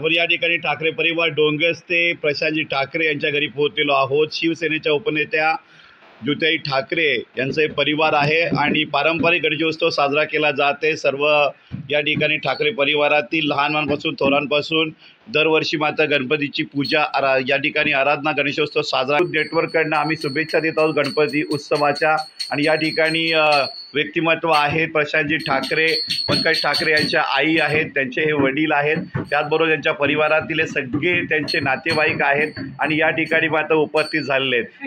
आपण या ठिकाणी ठाकरे परिवार डोंगस ते प्रशांतजी ठाकरे यांच्या घरी पोहोचलेलो आहोत. शिवसेनेच्या उपनेत्या ज्योताई ठाकरे यांचं एक परिवार आहे आणि पारंपरिक गणेशोत्सव साजरा केला जाते. सर्व या ठिकाणी ठाकरे परिवारातील लहानपासून थोरांपासून दरवर्षी माता गणपतीची पूजा आरा या ठिकाणी आराधना गणेशोत्सव साजरा नेटवर्ककडनं आम्ही शुभेच्छा देत आहोत गणपती उत्सवाच्या. आणि या ठिकाणी व्यक्तिमत्व आहेत प्रशांतजी ठाकरे पंकज ठाकरे यांच्या आई आहेत त्यांचे हे वडील आहेत. त्याचबरोबर त्यांच्या परिवारातील सगळे त्यांचे नातेवाईक आहेत आणि या ठिकाणी मात्र उपस्थित झालेले आहेत.